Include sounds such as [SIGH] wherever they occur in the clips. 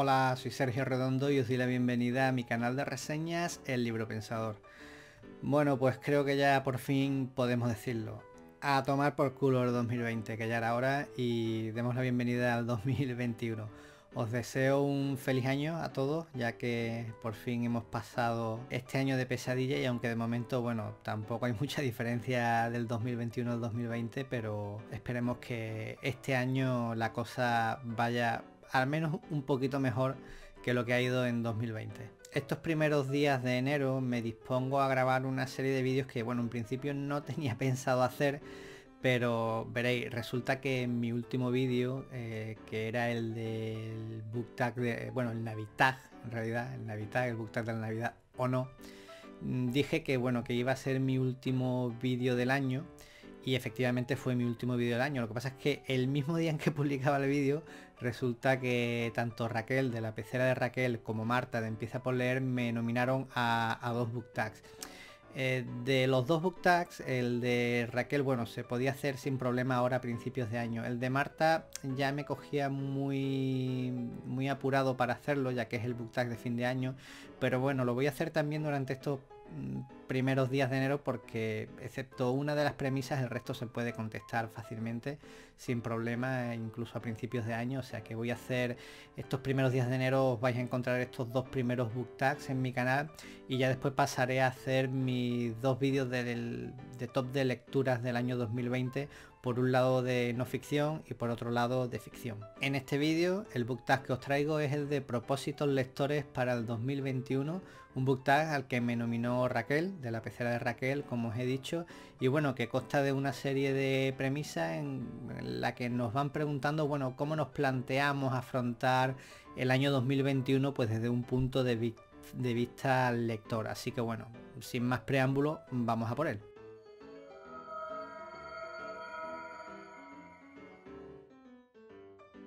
Hola, soy Sergio Redondo y os doy la bienvenida a mi canal de reseñas El Libro Pensador. Bueno, pues creo que ya por fin podemos decirlo. A tomar por culo el 2020, que ya era hora, y demos la bienvenida al 2021. Os deseo un feliz año a todos, ya que por fin hemos pasado este año de pesadilla y aunque de momento, bueno, tampoco hay mucha diferencia del 2021 al 2020, pero esperemos que este año la cosa vaya al menos un poquito mejor que lo que ha ido en 2020. Estos primeros días de enero me dispongo a grabar una serie de vídeos que, bueno, en principio no [LAUGHS] tenía pensado hacer, pero veréis, resulta que en mi último vídeo, eh, que era el del book tag de, bueno, el Navitag, en realidad, el Navitag, el book tag de la Navidad, o no, mm, dije que, bueno, que iba a ser mi último vídeo del año, y efectivamente fue mi último vídeo del año. Lo que pasa es que el mismo día en que [LAUGHS] publicaba el vídeo, resulta que tanto Raquel de la pecera de Raquel como Marta de Empieza por leer me nominaron a, dos book tags. Eh, de los dos book tags, el de Raquel, bueno, se podía hacer sin problema ahora a principios de año. El de Marta ya me cogía muy, muy apurado para hacerlo, ya que es el book tag de fin de año. Pero bueno, lo voy a hacer también durante estos primeros días de enero porque excepto una de las premisas el resto se puede contestar fácilmente sin problema incluso a principios de año o sea que voy a hacer estos primeros días de enero os vais a encontrar estos dos primeros book tags en mi canal y ya después pasaré a hacer mis dos vídeos de top de lecturas del año 2020 por un lado de no ficción y por otro lado de ficción. En este vídeo el book tag que os traigo es el de propósitos lectores para el 2021 un book tag al que me nominó Raquel, de la pecera de Raquel, como os he dicho, y bueno, que consta de una serie de premisas en la que nos van preguntando, bueno, cómo nos planteamos afrontar el año 2021 pues desde un punto de, vista lector. Así que bueno, sin más preámbulo, vamos a por él.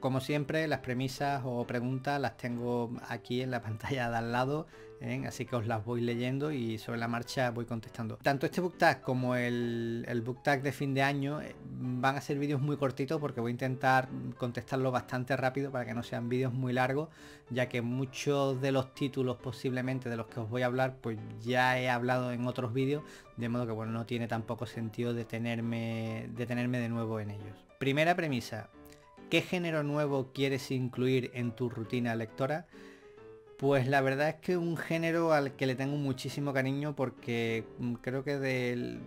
Como siempre, las premisas o preguntas las tengo aquí en la [LAUGHS] pantalla de al lado, ¿eh? así que os las voy leyendo y sobre la marcha voy contestando. Tanto este book tag como el, el book tag de fin de año eh, van a ser vídeos muy cortitos porque voy a intentar contestarlo bastante rápido para que no sean vídeos muy largos, ya que muchos de los títulos posiblemente de los que os voy a hablar, pues ya he hablado en otros vídeos, de modo que bueno, no tiene tampoco sentido detenerme, detenerme de nuevo en ellos. Primera premisa, ¿Qué género nuevo quieres incluir en tu rutina lectora? Pues la verdad es que un género al que le tengo muchísimo cariño porque mm, creo que del,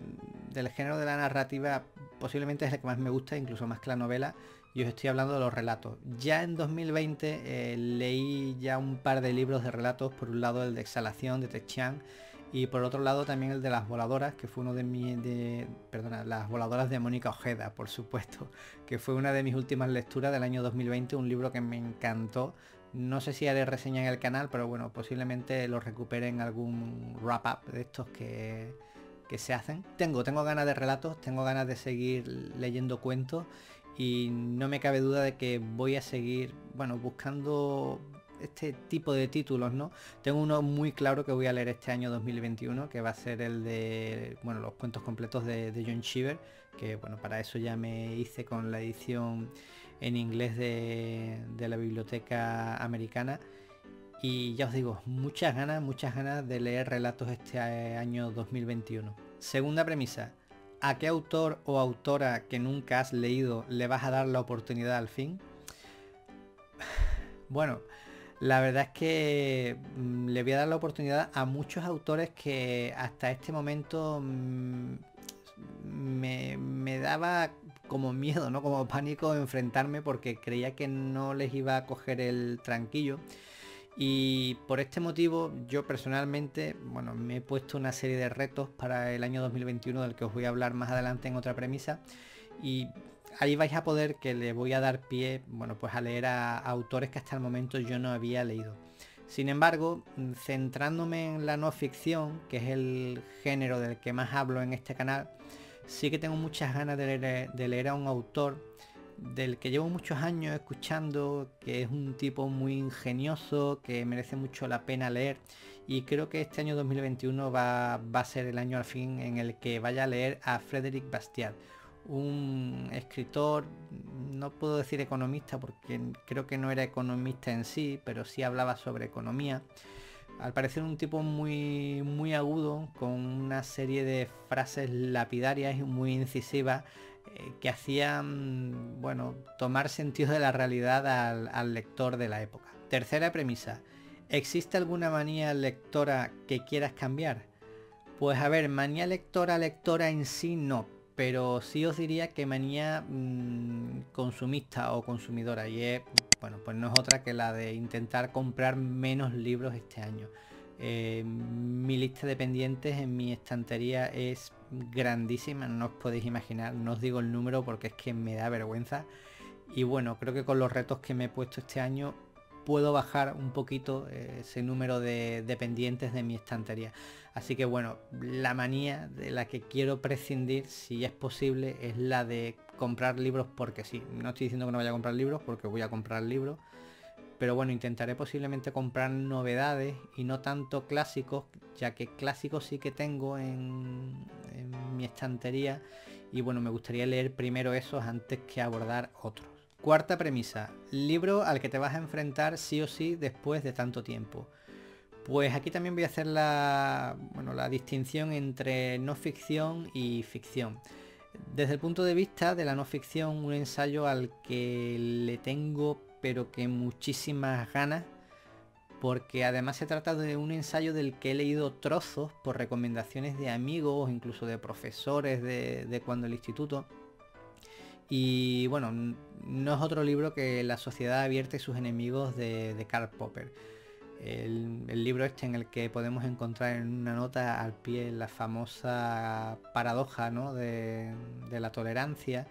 género de la narrativa posiblemente es el que más me gusta, incluso más que la novela, y os estoy hablando de los relatos. Ya en 2020 eh, leí ya un par de libros de relatos, por un lado el de Exhalación de Techan y por otro lado también el de las voladoras, que fue uno de mis... De, perdona, las voladoras de Mónica Ojeda, por supuesto, [LAUGHS] que fue una de mis últimas lecturas del año 2020, un libro que me encantó. No sé si haré reseña en el canal, pero bueno, posiblemente lo recupere en algún wrap-up de estos que, que se hacen. Tengo, tengo ganas de relatos, tengo ganas de seguir leyendo cuentos y no me cabe duda de que voy a seguir, bueno, buscando este tipo de títulos, ¿no? Tengo uno muy claro que voy a leer este año 2021, que va a ser el de, bueno, los cuentos completos de, John Cheever, que bueno, para eso ya me hice con la edición en inglés de, de la biblioteca americana. Y ya os digo, muchas ganas, muchas ganas de leer relatos este año 2021. Segunda premisa, ¿a qué autor o autora que nunca has leído le vas a dar la oportunidad al fin? [SIGHS] Bueno, la verdad es que mm, le voy a dar la oportunidad a muchos autores que hasta este momento mm, me, daba como miedo, ¿no? Como pánico enfrentarme porque creía que no les iba a coger el tranquillo. Y por este motivo yo personalmente, bueno, me he puesto una serie de retos para el año 2021 del que os voy a hablar más adelante en otra premisa. Y ahí vais a poder que le voy a dar pie, bueno, pues a leer a, autores que hasta el momento yo no había leído. Sin embargo, centrándome en la no ficción, que es el género del que más hablo en este canal, sí que tengo muchas ganas de leer, a un autor del que llevo muchos años escuchando, que es un tipo muy ingenioso, que merece mucho la pena leer y creo que este año 2021 va, va a ser el año al fin en el que vaya a leer a Frederic Bastiat, un escritor, no puedo decir economista porque creo que no era economista en sí, pero sí hablaba sobre economía. Al parecer un tipo muy, muy agudo, con una serie de frases lapidarias y muy incisivas eh, que hacían, bueno, tomar sentido de la realidad al lector de la época. Tercera premisa. ¿Existe alguna manía lectora que quieras cambiar? Pues a ver, manía lectora lectora en sí no, pero sí os diría que manía mm, consumista o consumidora y es, bueno, pues no es otra que la de intentar comprar menos libros este año. Eh, mi lista de pendientes en mi estantería es grandísima, no os podéis imaginar, no os digo el número porque es que me da vergüenza. Y bueno, creo que con los retos que me he puesto este año puedo bajar un poquito eh, ese número de, dependientes de mi estantería. Así que bueno, la manía de la que quiero prescindir, si es posible, es la de comprar libros porque sí. No estoy diciendo que no vaya a comprar libros porque voy a comprar libros. Pero bueno, intentaré posiblemente comprar novedades y no tanto clásicos, ya que clásicos sí que tengo en, en mi estantería. Y bueno, me gustaría leer primero esos antes que abordar otros. Cuarta premisa, libro al que te vas a enfrentar sí o sí después de tanto tiempo. Pues aquí también voy a hacer la, bueno, la distinción entre no ficción y ficción. Desde el punto de vista de la no ficción, un ensayo al que le tengo pero que muchísimas ganas, porque además se trata de un ensayo del que he leído trozos por recomendaciones de amigos, incluso de profesores de, de cuando el instituto y bueno, no es otro libro que La sociedad abierta y sus enemigos de, Karl Popper. El, libro este en el que podemos encontrar en una nota al pie la famosa paradoja de, la tolerancia.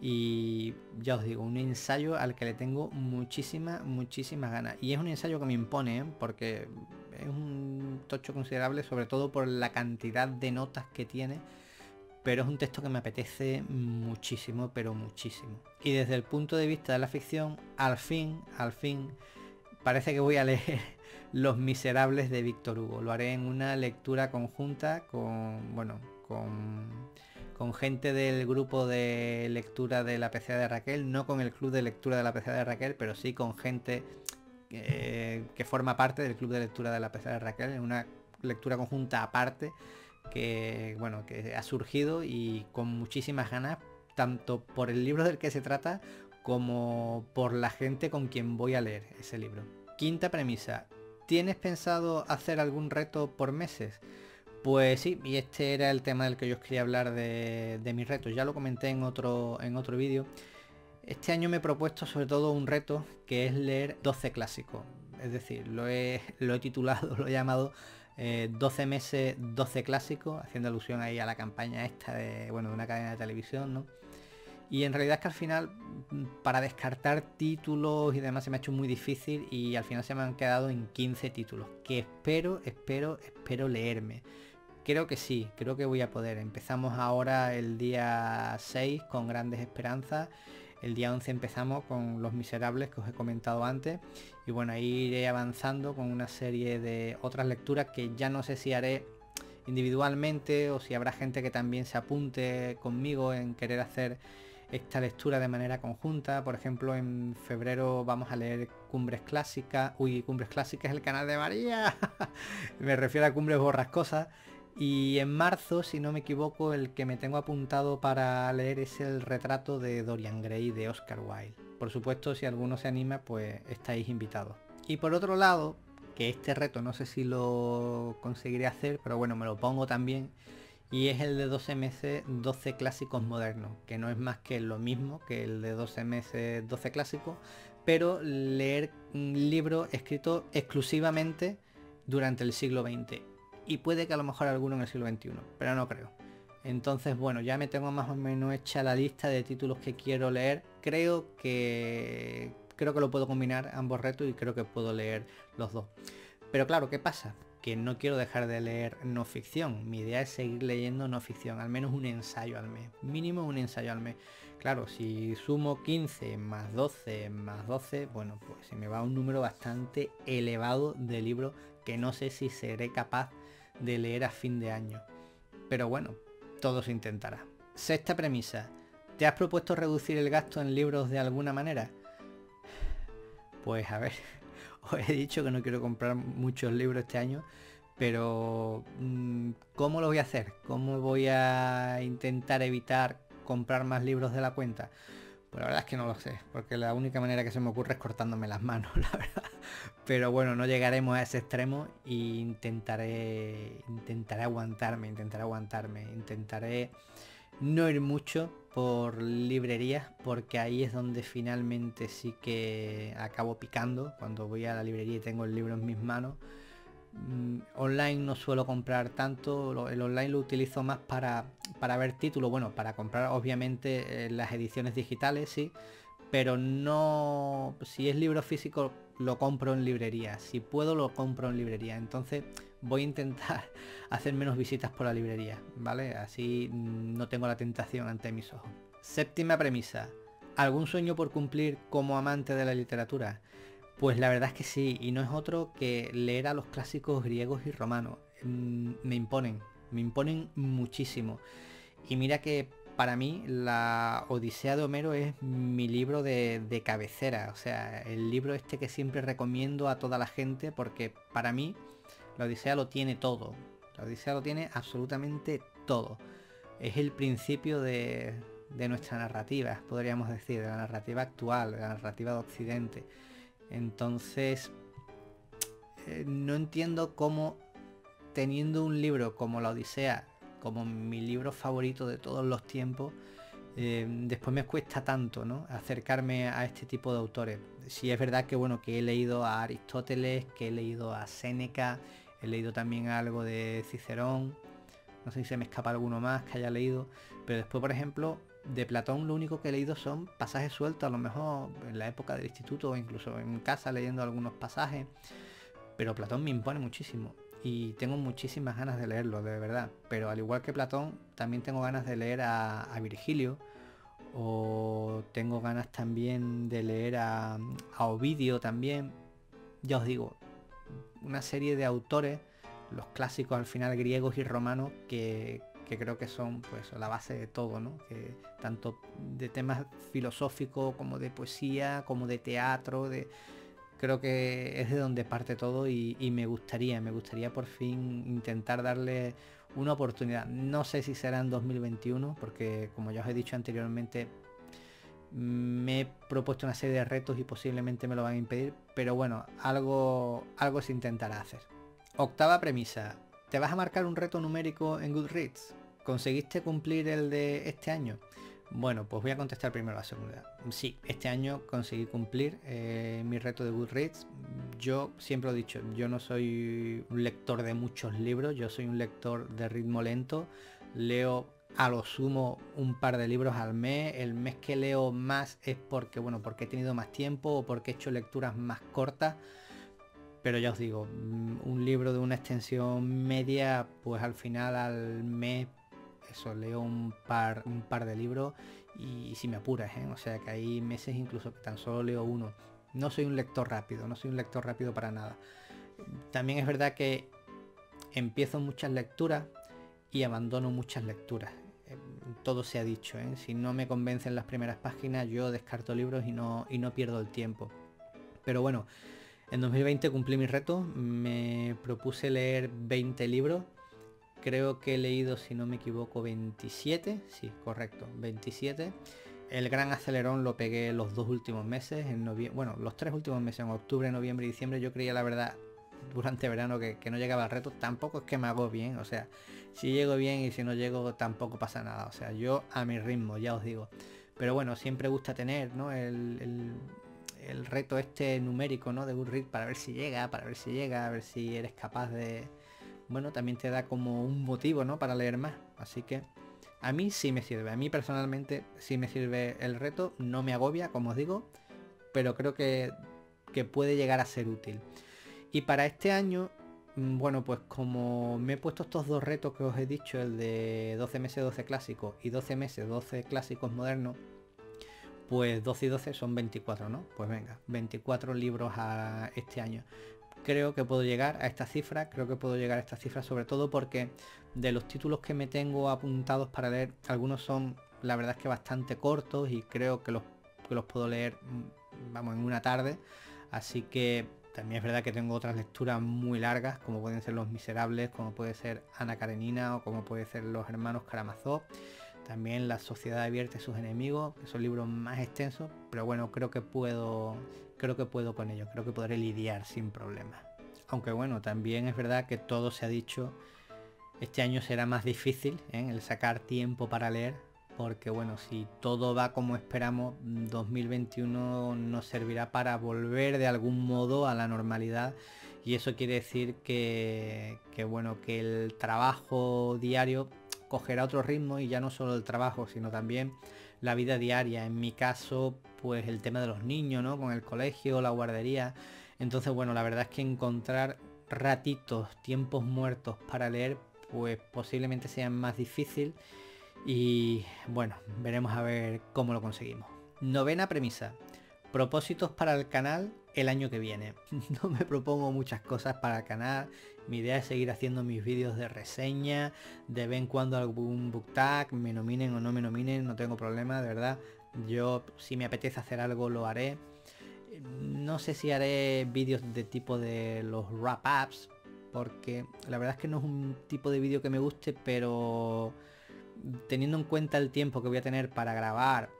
Y ya os digo, un ensayo al que le tengo muchísimas, muchísimas ganas. Y es un ensayo que me impone, ¿eh? porque es un tocho considerable, sobre todo por la cantidad de notas que tiene pero es un texto que me apetece muchísimo, pero muchísimo. Y desde el punto de vista de la ficción, al fin, al fin, parece que voy a leer Los Miserables de Víctor Hugo. Lo haré en una lectura conjunta con, bueno, con, gente del grupo de lectura de la PCA de Raquel, no con el club de lectura de la PCA de Raquel, pero sí con gente eh, que forma parte del club de lectura de la PCA de Raquel, en una lectura conjunta aparte que bueno, que ha surgido y con muchísimas ganas, tanto por el libro del que se trata como por la gente con quien voy a leer ese libro. Quinta premisa. ¿Tienes pensado hacer algún reto por meses? Pues sí, y este era el tema del que yo os quería hablar de, mis retos. Ya lo comenté en otro, en otro vídeo. Este año me he propuesto sobre todo un reto que es leer 12 clásicos. Es decir, lo he, [LAUGHS] lo he titulado, [LAUGHS] lo he llamado 12 eh, meses, 12 clásicos, haciendo alusión ahí a la campaña esta de, bueno, de una cadena de televisión, ¿no? Y en realidad es que al final, mm, para descartar títulos y demás, se me ha hecho muy difícil y al final se me han quedado en 15 títulos, que espero, espero, espero leerme. Creo que sí, creo que voy a poder. Empezamos ahora el día 6 con grandes esperanzas el día 11 empezamos con Los Miserables que os he comentado antes y bueno, ahí iré avanzando con una serie de otras lecturas que ya no sé si haré individualmente o si habrá gente que también se apunte conmigo en querer hacer esta lectura de manera conjunta. Por ejemplo, en febrero vamos a leer Cumbres Clásicas. Uy, Cumbres Clásicas es el canal de María. [LAUGHS] Me refiero a Cumbres Borrascosas. Y en marzo, si no me equivoco, el que me tengo apuntado para leer es el retrato de Dorian Gray de Oscar Wilde. Por supuesto, si alguno se anima, pues estáis invitados. Y por otro lado, que este reto no sé si lo conseguiré hacer, pero bueno, me lo pongo también. Y es el de 12 meses, 12 clásicos modernos, que no es más que lo mismo que el de 12 meses, 12 clásicos, pero leer un libro escrito exclusivamente durante el siglo XX y puede que a lo mejor alguno en el siglo XXI, pero no creo. Entonces, bueno, ya me tengo más o menos hecha la lista de títulos que quiero leer. Creo que creo que lo puedo combinar ambos retos y creo que puedo leer los dos. Pero claro, ¿qué pasa? Que no quiero dejar de leer no ficción. Mi idea es seguir leyendo no ficción, al menos un ensayo al mes. Mínimo un ensayo al mes. Claro, si sumo 15 más 12 más 12, bueno, pues se me va un número bastante elevado de libros que no sé si seré capaz de leer a fin de año. Pero bueno, todo se intentará. Sexta premisa. ¿Te has propuesto reducir el gasto en libros de alguna manera? [SIGHS] Pues a ver, os [LAUGHS] he dicho que no quiero comprar muchos libros este año, pero mm, ¿cómo lo voy a hacer? ¿Cómo voy a intentar evitar comprar más libros de la cuenta? Pues la verdad es que no lo sé, porque la única manera que se me ocurre es cortándome las manos, [LAUGHS] la verdad. Pero bueno, no llegaremos a ese extremo e intentaré, intentaré aguantarme, intentaré aguantarme, intentaré no ir mucho por librerías, porque ahí es donde finalmente sí que acabo picando, cuando voy a la librería y tengo el libro en mis manos. Mm, online no suelo comprar tanto, el online lo utilizo más para, para ver títulos, bueno, para comprar obviamente eh, las ediciones digitales, sí, pero no, si es libro físico lo compro en librería, si puedo lo compro en librería, entonces voy a intentar [LAUGHS] hacer menos visitas por la librería, ¿vale? Así no tengo la tentación ante mis ojos. Séptima premisa, ¿algún sueño por cumplir como amante de la literatura? Pues la verdad es que sí, y no es otro que leer a los clásicos griegos y romanos. Mm, me imponen, me imponen muchísimo. Y mira que para mí la Odisea de Homero es mi libro de, cabecera, o sea, el libro este que siempre recomiendo a toda la gente porque para mí la Odisea lo tiene todo, la Odisea lo tiene absolutamente todo. Es el principio de, de nuestra narrativa, podríamos decir, de la narrativa actual, de la narrativa de Occidente. Entonces, eh, no entiendo cómo teniendo un libro como La Odisea, como mi libro favorito de todos los tiempos, eh, después me cuesta tanto, ¿no? Acercarme a este tipo de autores. Si es verdad que bueno, que he leído a Aristóteles, que he leído a Séneca, he leído también algo de Cicerón, no sé si se me escapa alguno más que haya leído, pero después, por ejemplo, de Platón lo único que he leído son pasajes sueltos, a lo mejor en la época del instituto o incluso en casa leyendo algunos pasajes. Pero Platón me impone muchísimo y tengo muchísimas ganas de leerlo, de verdad. Pero al igual que Platón, también tengo ganas de leer a, Virgilio o tengo ganas también de leer a, Ovidio también. Ya os digo, una serie de autores, los clásicos al final griegos y romanos, que, que creo que son pues la base de todo, ¿no? Que tanto de temas filosóficos como de poesía, como de teatro, de creo que es de donde parte todo y, me gustaría, me gustaría por fin intentar darle una oportunidad. No sé si será en 2021, porque como ya os he dicho anteriormente, me he propuesto una serie de retos y posiblemente me lo van a impedir, pero bueno, algo, algo se intentará hacer. Octava premisa. ¿Te vas a marcar un reto numérico en Goodreads? ¿Conseguiste cumplir el de este año? Bueno, pues voy a contestar primero la segunda. Sí, este año conseguí cumplir eh, mi reto de Goodreads. Yo siempre he dicho, yo no soy un lector de muchos libros, yo soy un lector de ritmo lento. Leo a lo sumo un par de libros al mes. El mes que leo más es porque, bueno, porque he tenido más tiempo o porque he hecho lecturas más cortas. Pero ya os digo, mm, un libro de una extensión media, pues al final al mes eso, leo un par, un par de libros y, si me apuras, ¿eh? o sea que hay meses incluso que tan solo leo uno. No soy un lector rápido, no soy un lector rápido para nada. También es verdad que empiezo muchas lecturas y abandono muchas lecturas. Todo se ha dicho, ¿eh? si no me convencen las primeras páginas yo descarto libros y no, y no pierdo el tiempo. Pero bueno, en 2020 cumplí mi reto, me propuse leer 20 libros Creo que he leído, si no me equivoco, 27. Sí, correcto, 27. El gran acelerón lo pegué los dos últimos meses, en noviembre, bueno, los tres últimos meses, en octubre, noviembre y diciembre. Yo creía la verdad durante verano que, no llegaba al reto. Tampoco es que me hago bien, o sea, si llego bien y si no llego tampoco pasa nada. O sea, yo a mi ritmo, ya os digo. Pero bueno, siempre gusta tener, ¿no? El, el reto este numérico, ¿no? De Goodreads para ver si llega, para ver si llega, a ver si eres capaz de, bueno, también te da como un motivo, ¿no? Para leer más. Así que a mí sí me sirve. A mí personalmente sí me sirve el reto. No me agobia, como os digo. Pero creo que, que puede llegar a ser útil. Y para este año, mm, bueno, pues como me he puesto estos dos retos que os he dicho, el de 12 meses 12 clásicos y 12 meses 12 clásicos modernos, pues 12 y 12 son 24, ¿no? Pues venga, 24 libros a este año creo que puedo llegar a esta cifra, creo que puedo llegar a esta cifra sobre todo porque de los títulos que me tengo apuntados para leer, algunos son la verdad es que bastante cortos y creo que los, que los puedo leer, mm, vamos, en una tarde. Así que también es verdad que tengo otras lecturas muy largas, como pueden ser Los Miserables, como puede ser Ana Karenina o como puede ser Los Hermanos Karamazov. También La Sociedad Abierta y sus enemigos, que son libros más extensos, pero bueno, creo que puedo, creo que puedo con ellos, creo que podré lidiar sin problemas. Aunque bueno, también es verdad que todo se ha dicho, este año será más difícil ¿eh? el sacar tiempo para leer, porque bueno, si todo va como esperamos, 2021 nos servirá para volver de algún modo a la normalidad y eso quiere decir que, que bueno, que el trabajo diario cogerá otro ritmo y ya no solo el trabajo, sino también la vida diaria. En mi caso, pues el tema de los niños, ¿no? Con el colegio, la guardería. Entonces, bueno, la verdad es que encontrar ratitos, tiempos muertos para leer, pues posiblemente sea más difícil. Y bueno, veremos a ver cómo lo conseguimos. Novena premisa. Propósitos para el canal el año que viene. [LAUGHS] No me propongo muchas cosas para el canal. Mi idea es seguir haciendo mis vídeos de reseña, de vez en cuando algún book tag, me nominen o no me nominen, no tengo problema, de verdad. Yo si me apetece hacer algo lo haré. No sé si haré vídeos de tipo de los wrap ups, porque la verdad es que no es un tipo de vídeo que me guste, pero teniendo en cuenta el tiempo que voy a tener para grabar,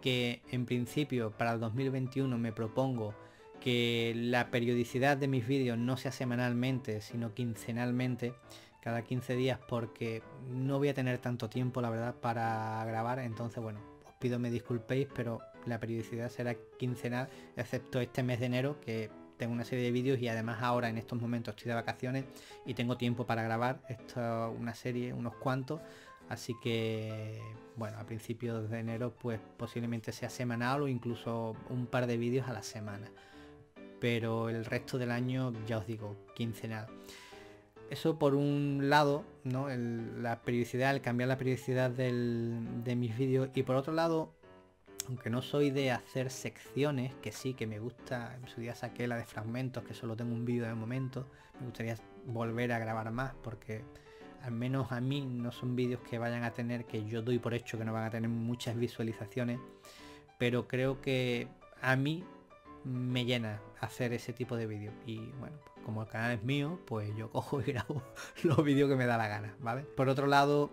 que en principio para el 2021 me propongo que la periodicidad de mis vídeos no sea semanalmente, sino quincenalmente, cada 15 días, porque no voy a tener tanto tiempo, la verdad, para grabar. Entonces, bueno, os pido me disculpéis, pero la periodicidad será quincenal, excepto este mes de enero, que tengo una serie de vídeos y además ahora en estos momentos estoy de vacaciones y tengo tiempo para grabar esto una serie, unos cuantos. Así que, bueno, a principios de enero pues posiblemente sea semanal o incluso un par de vídeos a la semana pero el resto del año, ya os digo, quincenal. Eso por un lado, ¿no? la periodicidad, el cambiar la periodicidad de mis vídeos. Y por otro lado, aunque no soy de hacer secciones, que sí, que me gusta, en su día saqué la de fragmentos, que solo tengo un vídeo de momento, me gustaría volver a grabar más, porque al menos a mí no son vídeos que vayan a tener, que yo doy por hecho que no van a tener muchas visualizaciones, pero creo que a mí me llena hacer ese tipo de vídeos. Y bueno, pues como el canal es mío, pues yo cojo y [LAUGHS] grabo los vídeos que me da la gana, ¿vale? Por otro lado,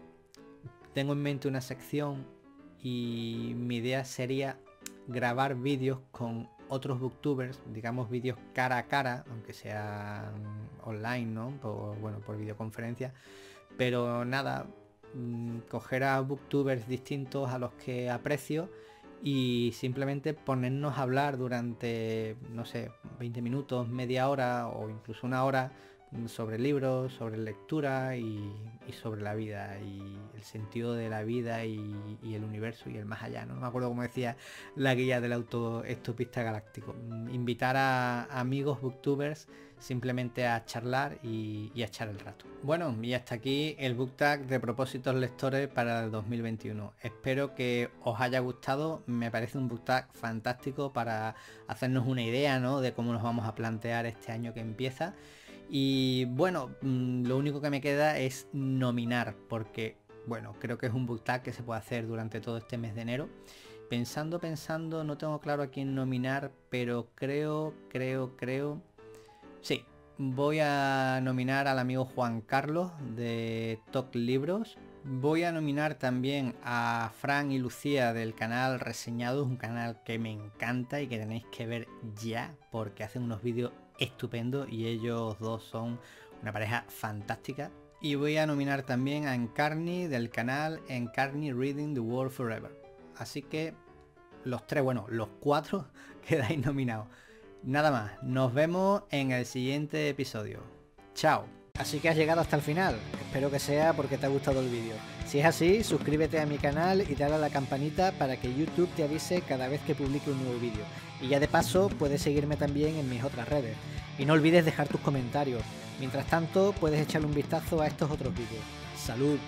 tengo en mente una sección y mi idea sería grabar vídeos con otros booktubers, digamos vídeos cara a cara, aunque sean online, ¿no? Por, bueno, por videoconferencia. Pero nada, mm, coger a booktubers distintos a los que aprecio y simplemente ponernos a hablar durante, no sé, 20 minutos, media hora o incluso una hora sobre libros, sobre lectura y, sobre la vida y el sentido de la vida y, el universo y el más allá. ¿no? me acuerdo como decía la guía del autoestopista galáctico. Invitar a amigos booktubers simplemente a charlar y, a echar el rato. Bueno, y hasta aquí el book tag de propósitos lectores para el 2021. Espero que os haya gustado. Me parece un book tag fantástico para hacernos una idea ¿no? de cómo nos vamos a plantear este año que empieza. Y bueno, mm, lo único que me queda es nominar, porque bueno, creo que es un book tag que se puede hacer durante todo este mes de enero. Pensando, pensando, no tengo claro a quién nominar, pero creo, creo, creo Sí, voy a nominar al amigo Juan Carlos de Talk Libros. Voy a nominar también a Fran y Lucía del canal Reseñados, un canal que me encanta y que tenéis que ver ya porque hacen unos vídeos estupendos y ellos dos son una pareja fantástica. Y voy a nominar también a Encarni del canal Encarni Reading the World Forever. Así que los tres, bueno, los cuatro [LAUGHS] quedáis nominados. Nada más, nos vemos en el siguiente episodio. Chao. Así que has llegado hasta el final. Espero que sea porque te ha gustado el vídeo. Si es así, suscríbete a mi canal y dale a la campanita para que YouTube te avise cada vez que publique un nuevo vídeo. Y ya de paso, puedes seguirme también en mis otras redes. Y no olvides dejar tus comentarios. Mientras tanto, puedes echarle un vistazo a estos otros vídeos. ¡Salud!